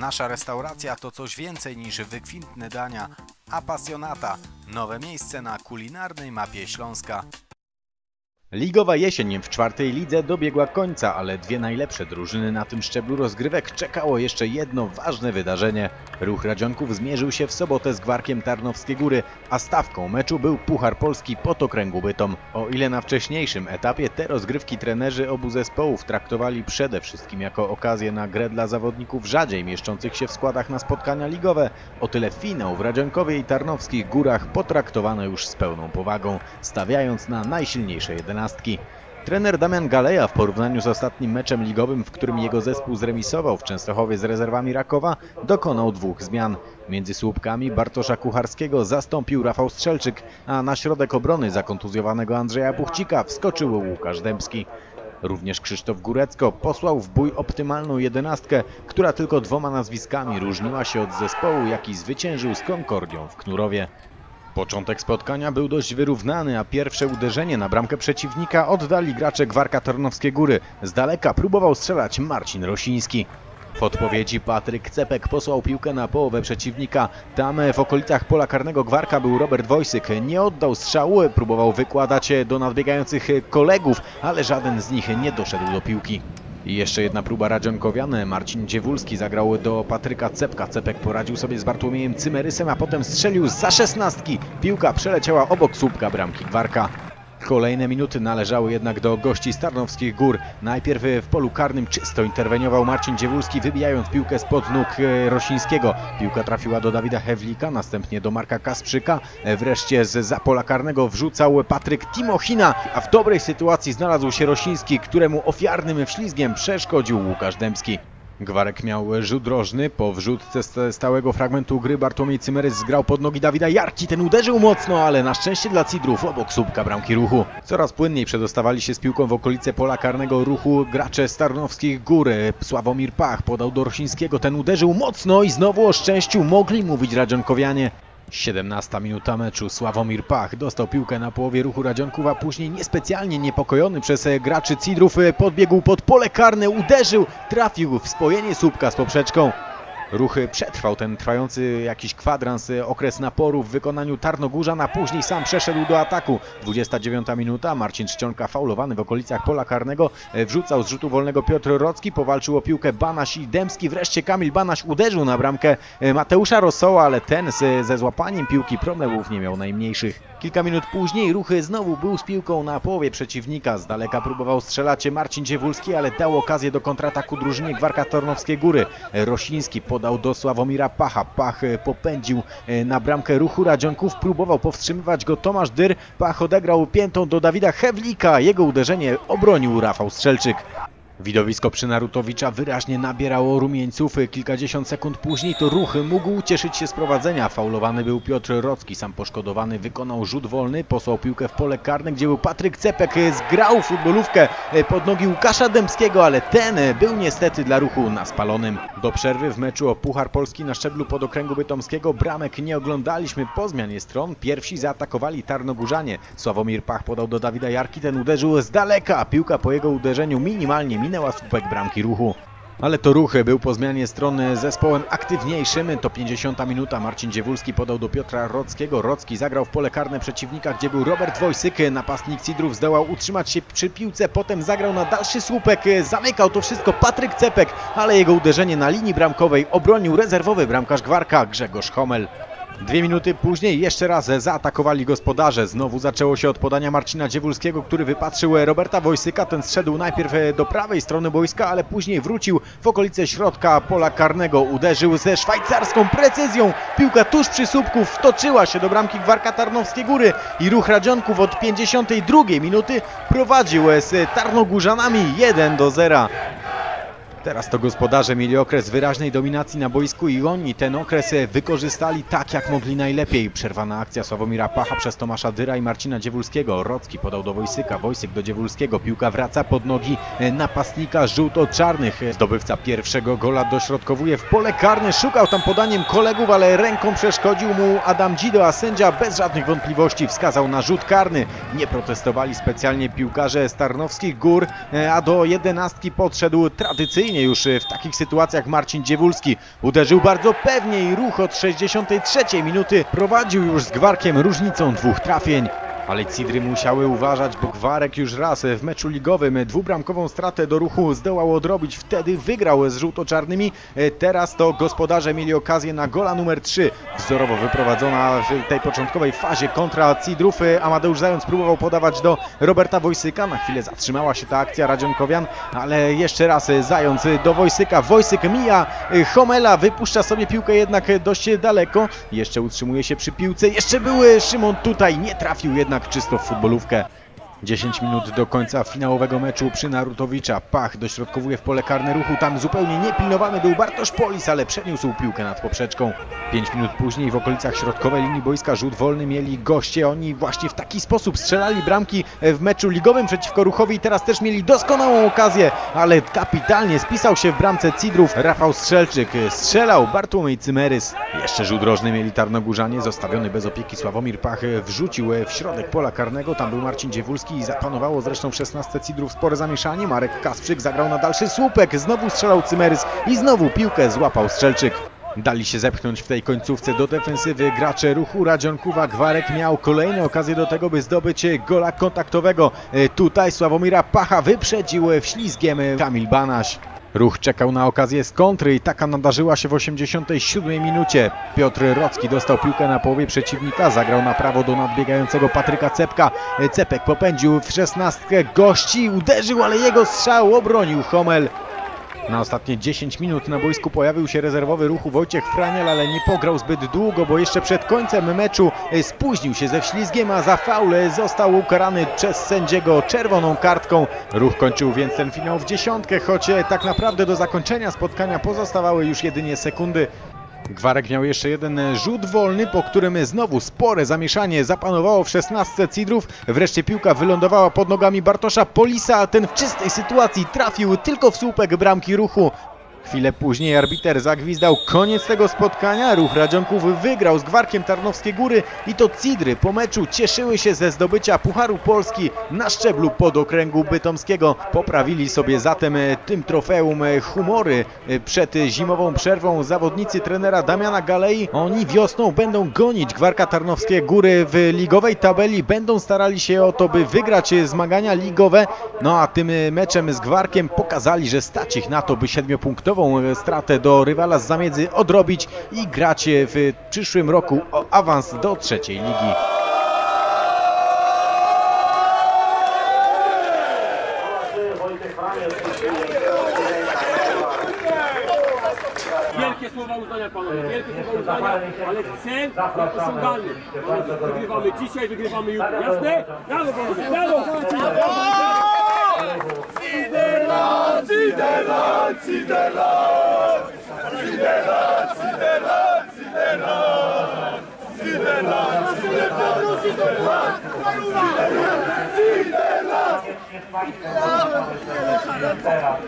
Nasza restauracja to coś więcej niż wykwintne dania. Apasjonata. Nowe miejsce na kulinarnej mapie Śląska. Ligowa jesień w czwartej lidze dobiegła końca, ale dwie najlepsze drużyny na tym szczeblu rozgrywek czekało jeszcze jedno ważne wydarzenie. Ruch Radzionków zmierzył się w sobotę z Gwarkiem Tarnowskie Góry, a stawką meczu był Puchar Polski pod okręgu Bytom. O ile na wcześniejszym etapie te rozgrywki trenerzy obu zespołów traktowali przede wszystkim jako okazję na grę dla zawodników rzadziej mieszczących się w składach na spotkania ligowe, o tyle finał w Radzionkowie i Tarnowskich Górach potraktowano już z pełną powagą, stawiając na najsilniejsze jedenastki. Trener Damian Galeja w porównaniu z ostatnim meczem ligowym, w którym jego zespół zremisował w Częstochowie z rezerwami Rakowa, dokonał dwóch zmian. Między słupkami Bartosza Kucharskiego zastąpił Rafał Strzelczyk, a na środek obrony zakontuzjowanego Andrzeja Puchcika wskoczył Łukasz Dębski. Również Krzysztof Górecko posłał w bój optymalną jedenastkę, która tylko dwoma nazwiskami różniła się od zespołu, jaki zwyciężył z Konkordią w Knurowie. Początek spotkania był dość wyrównany, a pierwsze uderzenie na bramkę przeciwnika oddali gracze Gwarka Tarnowskie Góry. Z daleka próbował strzelać Marcin Rosiński. W odpowiedzi Patryk Cepek posłał piłkę na połowę przeciwnika. Tam w okolicach pola karnego Gwarka był Robert Wojsyk. Nie oddał strzału, próbował wykładać do nadbiegających kolegów, ale żaden z nich nie doszedł do piłki. I jeszcze jedna próba Radzionkowian. Marcin Dziewulski zagrał do Patryka Cepka. Cepek poradził sobie z Bartłomiejem Cymerysem, a potem strzelił za szesnastki. Piłka przeleciała obok słupka bramki Gwarka. Kolejne minuty należały jednak do gości Starnowskich Gór. Najpierw w polu karnym czysto interweniował Marcin Dziewulski, wybijając piłkę spod nóg e, Rosińskiego. Piłka trafiła do Dawida Hewlika, następnie do Marka Kasprzyka. E, Wreszcie z za pola karnego wrzucał Patryk Timochina, a w dobrej sytuacji znalazł się Rosiński, któremu ofiarnym wślizgiem przeszkodził Łukasz Dębski. Gwarek miał rzut rożny, po wrzutce z stałego fragmentu gry Bartłomiej Cymerys zgrał pod nogi Dawida Jarki, ten uderzył mocno, ale na szczęście dla Cidrów obok słupka bramki ruchu. Coraz płynniej przedostawali się z piłką w okolice pola karnego ruchu gracze Starnowskich Gór. Sławomir Pach podał do Rosińskiego, ten uderzył mocno i znowu o szczęściu mogli mówić Radzionkowianie. 17 minuta meczu. Sławomir Pach dostał piłkę na połowie ruchu Radzionków, a później niespecjalnie niepokojony przez graczy Cidrów podbiegł pod pole karne, uderzył, trafił w spojenie słupka z poprzeczką. Ruch przetrwał ten trwający jakiś kwadrans okres naporu w wykonaniu Tarnogórzan, a później sam przeszedł do ataku. 29 minuta, Marcin Czcionka faulowany w okolicach pola karnego, wrzucał z rzutu wolnego Piotr Rocki, powalczył o piłkę Banaś i Dębski, wreszcie Kamil Banaś uderzył na bramkę Mateusza Rosoła, ale ten ze złapaniem piłki problemów nie miał najmniejszych. Kilka minut później Ruchy znowu był z piłką na połowie przeciwnika. Z daleka próbował strzelać Marcin Dziewulski, ale dał okazję do kontrataku drużynie Gwarka Tornowskie Góry. Rosiński podał do Sławomira Pacha. Pach popędził na bramkę Ruchu Radzionków. Próbował powstrzymywać go Tomasz Dyr. Pach odegrał piętą do Dawida Hewlika. Jego uderzenie obronił Rafał Strzelczyk. Widowisko przy Narutowicza wyraźnie nabierało rumieńców. Kilkadziesiąt sekund później to ruch mógł cieszyć się z prowadzenia. Faulowany był Piotr Rocki, sam poszkodowany wykonał rzut wolny, posłał piłkę w pole karne, gdzie był Patryk Cepek, zgrał futbolówkę pod nogi Łukasza Dębskiego, ale ten był niestety dla ruchu na spalonym. Do przerwy w meczu o Puchar Polski na szczeblu podokręgu bytomskiego bramek nie oglądaliśmy po zmianie stron. Pierwsi zaatakowali Tarnogórzanie. Sławomir Pach podał do Dawida Jarki, ten uderzył z daleka. Piłka po jego uderzeniu minimalnie minęła słupek bramki ruchu. Ale to ruchy był po zmianie strony zespołem aktywniejszym. To 50 minuta. Marcin Dziewulski podał do Piotra Rockiego. Rocki zagrał w pole karne przeciwnika, gdzie był Robert Wojsyk. Napastnik Cidrów zdołał utrzymać się przy piłce, potem zagrał na dalszy słupek. Zamykał to wszystko Patryk Cepek, ale jego uderzenie na linii bramkowej obronił rezerwowy bramkarz Gwarka Grzegorz Homel. Dwie minuty później jeszcze raz zaatakowali gospodarze. Znowu zaczęło się od podania Marcina Dziewulskiego, który wypatrzył Roberta Wojsyka. Ten zszedł najpierw do prawej strony boiska, ale później wrócił w okolice środka pola karnego. Uderzył ze szwajcarską precyzją. Piłka tuż przy słupku wtoczyła się do bramki Gwarka Tarnowskiej Góry i ruch Radzionków od 52 minuty prowadził z Tarnogórzanami 1 do 0. Teraz to gospodarze mieli okres wyraźnej dominacji na boisku i oni ten okres wykorzystali tak jak mogli najlepiej. Przerwana akcja Sławomira Pacha przez Tomasza Dyra i Marcina Dziewulskiego. Rocki podał do Wojsyka, Wojsyk do Dziewulskiego. Piłka wraca pod nogi napastnika żółto-czarnych. Zdobywca pierwszego gola dośrodkowuje w pole karne. Szukał tam podaniem kolegów, ale ręką przeszkodził mu Adam Dzido, a sędzia bez żadnych wątpliwości wskazał na rzut karny. Nie protestowali specjalnie piłkarze Starnowskich Gór, a do jedenastki podszedł tradycyjnie tradycyjnie już w takich sytuacjach Marcin Dziewulski uderzył bardzo pewnie i ruch od 63 minuty prowadził już z Gwarkiem różnicą dwóch trafień. Ale Cidry musiały uważać, bo Gwarek już raz w meczu ligowym dwubramkową stratę do ruchu zdołał odrobić. Wtedy wygrał z żółto-czarnymi. Teraz to gospodarze mieli okazję na gola numer 3. Wzorowo wyprowadzona w tej początkowej fazie kontra Cidrów. Amadeusz Zając próbował podawać do Roberta Wojsyka. Na chwilę zatrzymała się ta akcja Radzionkowian, ale jeszcze raz Zając do Wojsyka. Wojsyk mija Homela, wypuszcza sobie piłkę jednak dość daleko. Jeszcze utrzymuje się przy piłce. Jeszcze były Szymon tutaj, nie trafił jednak czysto w futbolówkę. 10 minut do końca finałowego meczu przy Narutowicza. Pach dośrodkowuje w pole karne ruchu. Tam zupełnie niepilnowany był Bartosz Polis, ale przeniósł piłkę nad poprzeczką. 5 minut później w okolicach środkowej linii boiska rzut wolny mieli goście. Oni właśnie w taki sposób strzelali bramki w meczu ligowym przeciwko ruchowi. Teraz też mieli doskonałą okazję, ale kapitalnie spisał się w bramce Cidrów. Rafał Strzelczyk strzelał, Bartłomiej Cymerys. Jeszcze rzut rożny mieli Tarnogórzanie. Zostawiony bez opieki Sławomir Pach wrzucił w środek pola karnego. Tam był Marcin Dziewulski i zapanowało zresztą w 16 Cidrów spore zamieszanie. Marek Kasprzyk zagrał na dalszy słupek, znowu strzelał Cymerys i znowu piłkę złapał Strzelczyk. Dali się zepchnąć w tej końcówce do defensywy gracze ruchu Radzionkuwa. Gwarek miał kolejne okazje do tego, by zdobyć gola kontaktowego. Tutaj Sławomira Pacha wyprzedził wślizgiem Kamil Banaś. Ruch czekał na okazję z kontry i taka nadarzyła się w 87 minucie. Piotr Rocki dostał piłkę na połowie przeciwnika, zagrał na prawo do nadbiegającego Patryka Cepka. Cepek popędził w szesnastkę gości, uderzył, ale jego strzał obronił Homel. Na ostatnie 10 minut na boisku pojawił się rezerwowy ruchu Wojciech Franiel, ale nie pograł zbyt długo, bo jeszcze przed końcem meczu spóźnił się ze ślizgiem, a za faule został ukarany przez sędziego czerwoną kartką. Ruch kończył więc ten finał w dziesiątkę, choć tak naprawdę do zakończenia spotkania pozostawały już jedynie sekundy. Gwarek miał jeszcze jeden rzut wolny, po którym znowu spore zamieszanie zapanowało w 16 Cidrów. Wreszcie piłka wylądowała pod nogami Bartosza Polisa, a ten w czystej sytuacji trafił tylko w słupek bramki ruchu. Chwilę później arbiter zagwizdał koniec tego spotkania. Ruch Radzionków wygrał z Gwarkiem Tarnowskie Góry i to Cidry po meczu cieszyły się ze zdobycia Pucharu Polski na szczeblu podokręgu bytomskiego. Poprawili sobie zatem tym trofeum humory przed zimową przerwą zawodnicy trenera Damiana Galei. Oni wiosną będą gonić Gwarka Tarnowskie Góry w ligowej tabeli. Będą starali się o to, by wygrać zmagania ligowe. No a tym meczem z Gwarkiem pokazali, że stać ich na to, by siedmiopunktową stratę do rywala z zamiedzy odrobić i grać w przyszłym roku o awans do trzeciej ligi. Wielkie słowa uznania panowie, wielkie słowa uznania, ale cel osiągalny. Wygrywamy dzisiaj, wygrywamy jutro, jasne? Brawo panowie, brawo! Sidérat, sidérat, sidérat, sidérat, sidérat, sidérat, sidérat, sidérat, sidérat, sidérat, sidérat, sidérat,